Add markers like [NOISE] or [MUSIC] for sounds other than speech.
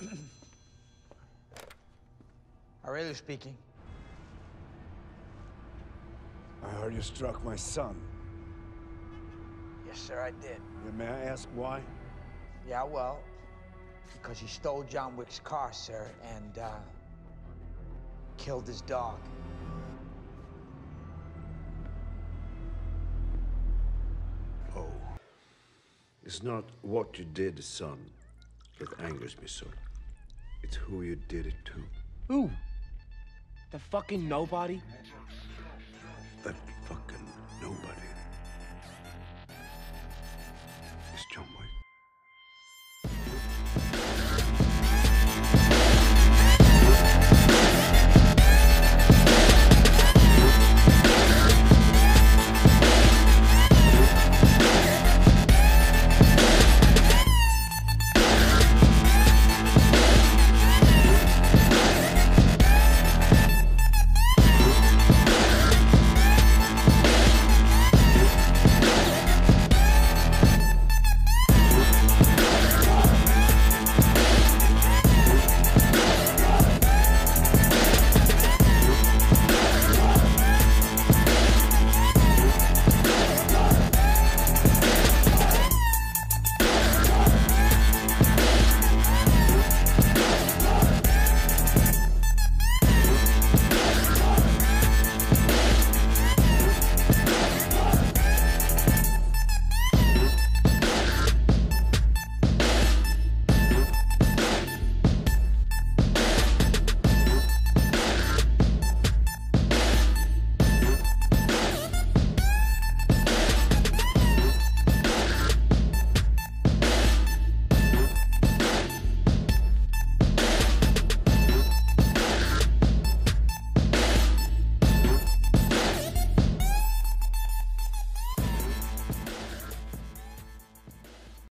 [CLEARS THROAT] Aurelio speaking. I heard you struck my son. Yes, sir, I did. Yeah, may I ask why? Yeah, well, because he stole John Wick's car, sir, and, uh, killed his dog. Oh. It's not what you did, son, that angers me so. It's who you did it to. Who? The fucking nobody? That